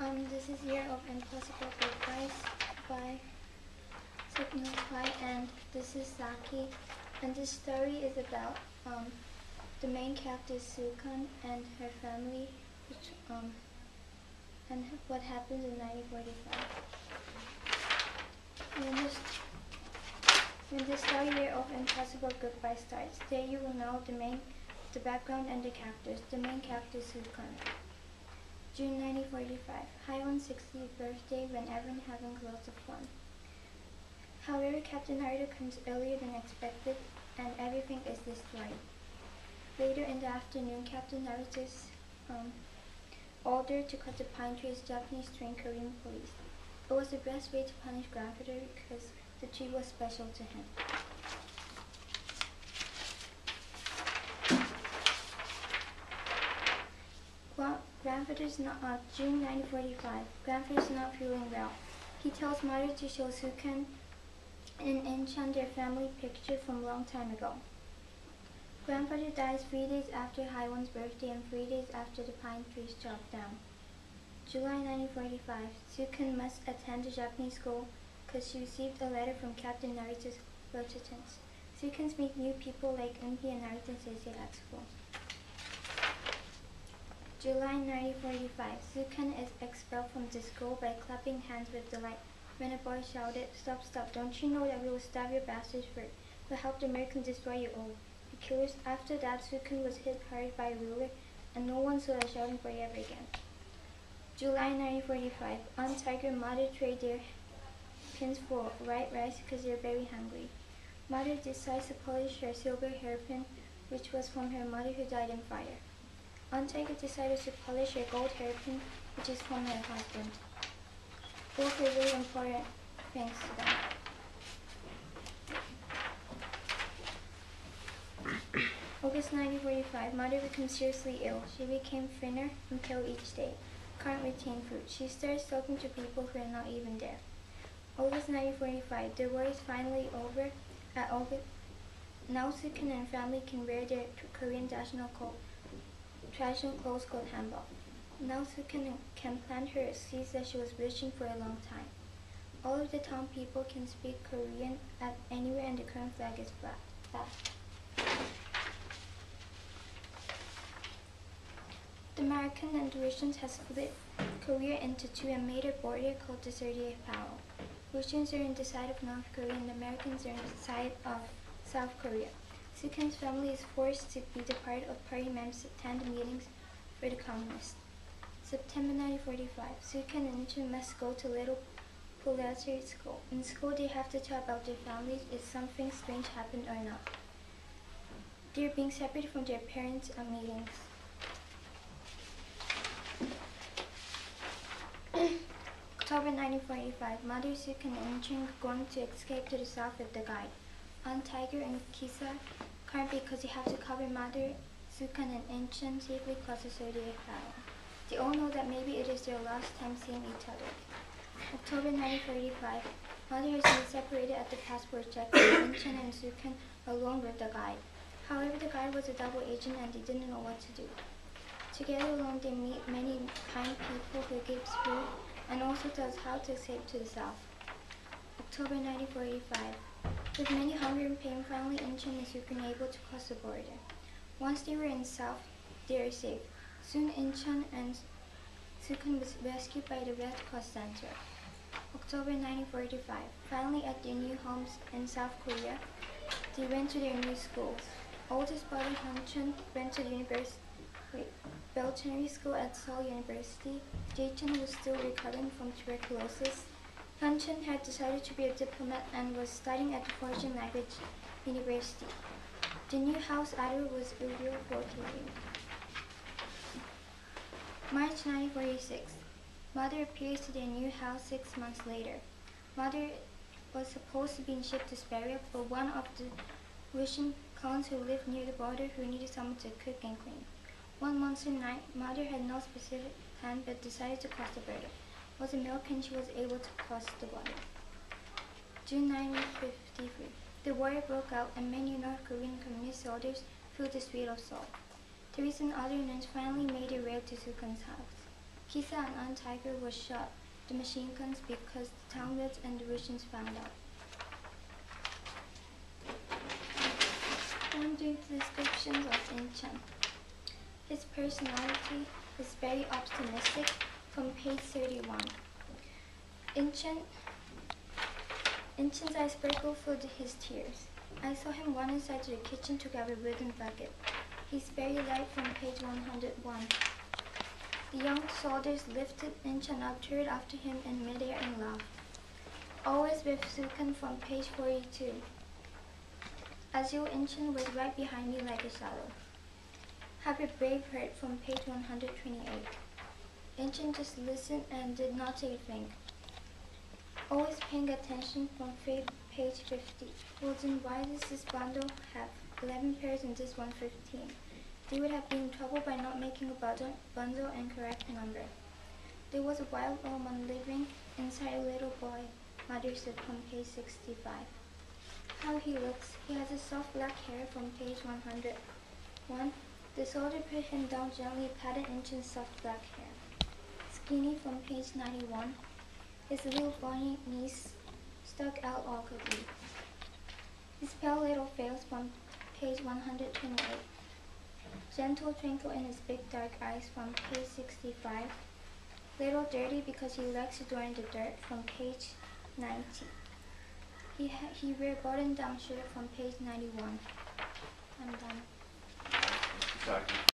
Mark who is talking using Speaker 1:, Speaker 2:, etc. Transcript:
Speaker 1: Um, this is Year of Impossible Goodbyes by Pie, and this is Saki. And this story is about um, the main character Sukan and her family, which, um, and what happened in 1945. When this, when the story Year of Impossible Goodbye starts, there you will know the main, the background and the characters. The main character Sukan. June 1945, high 60th birthday when everyone having lots of fun. However, Captain Narita comes earlier than expected and everything is destroyed. Later in the afternoon, Captain Narita's um, ordered to cut the pine trees Japanese trained Korean police. It was the best way to punish grandfather because the tree was special to him. Grandfather's not, uh, June 1945. Grandfather's not feeling well. He tells mother to show Sukan and Inchan their family picture from long time ago. Grandfather dies three days after Haiwan's birthday and three days after the pine trees chopped down. July 1945. Sukan must attend the Japanese school because she received a letter from Captain Narita's lieutenants. Sukan meet new people like Unpi and Naruto Sensei at school. July 1945. Sukan is expelled from the school by clapping hands with delight when a boy shouted, Stop, stop, don't you know that we will stab your bastards first? We'll help the Americans destroy you all. The. After that, Sukan was hit hard by a ruler and no one saw her shouting you ever again. July 1945. Aunt Tiger, mother trade their pins for white rice because they're very hungry. Mother decides to polish her silver hairpin, which was from her mother who died in fire. Aunt Tiger decided to polish her gold hairpin, which is from her husband. Both were very important things to them. August 1945, mother becomes seriously ill. She became thinner and pale each day. Can't retain food. She starts talking to people who are not even there. August 1945, the war is finally over. At August, now Sukin and family can wear their Korean national coat traditional clothes called hanbok. Now Sukan can plant her seeds that she was wishing for a long time. All of the town people can speak Korean at anywhere and the current flag is black. black. The American and Russians has split Korea into two and made a border called the 38th Parallel. Russians are in the side of North Korea and Americans are on the side of South Korea. Sukan's family is forced to be the part of party members attend meetings for the communists. September 1945, Sukan and Inchan must go to Little Proletariat School. In school, they have to tell about their families if something strange happened or not. They are being separated from their parents at meetings. October 1945, Mother Sukan and Inchan going to escape to the south with the guide. Aunt Tiger and Kisa can't because you have to cover Mother Sukan and Inchan safely across the Zodiac Battle. They all know that maybe it is their last time seeing each other. October 1945, Mother has been separated at the passport check and Inchan and Sukan alone with the guide. However, the guide was a double agent and they didn't know what to do. Together alone, they meet many kind people who gives food and also tells how to escape to the south. October 1945, with many hungry and pain, finally Inchan and Sukan able to cross the border. Once they were in south, they are safe. Soon Inchan and Sukan was rescued by the Red Cross Center. October 1945. Finally at their new homes in South Korea, they went to their new schools. Oldest brother Hyunchun went to the university, wait, veterinary school at Seoul University. Jae-chun was still recovering from tuberculosis. Hyunchun had decided to be a diplomat and was studying at the Persian Language University. The new house address was Urdu Fortune. March 1946. Mother appears to their new house six months later. Mother was supposed to be shipped to Siberia, but one of the Russian clowns who lived near the border who needed someone to cook and clean. One monsoon night, Mother had no specific plan but decided to cross the border was a milk and she was able to cross the border. June 1953. The war broke out and many North Korean communist soldiers filled the street of Seoul. Teresa and other nuns finally made their way to Sukan's house. Kisa and Aunt Tiger was shot the machine guns because the Townlets and the Russians found out. I'm doing descriptions of Inchan. His personality is very optimistic from page 31. Inchan, Inchan's eyes sparkled filled his tears. I saw him run inside to the kitchen to grab a wooden bucket. He's very light from page 101. The young soldiers lifted Inchan up, turned after him in midair and laughed. Always with Sukan from page 42. Azul Inchan was right behind me like a shadow. Have a brave heart from page 128. Inchan just listened and did not say a thing. Always paying attention from page 50. Well then why does this bundle have 11 pairs and this one 15? They would have been in trouble by not making a bundle, bundle and correct number. There was a wild woman living inside a little boy, mother said from page 65. How he looks. He has a soft black hair from page 101. The soldier put him down gently, patted Inchan's soft black hair. Skinny from page 91. His little bony knees stuck out awkwardly. His pale little face from page 128. Gentle twinkle in his big dark eyes from page 65. Little dirty because he likes to in the dirt from page 90. He, he wear button down shirt from page 91. I'm done.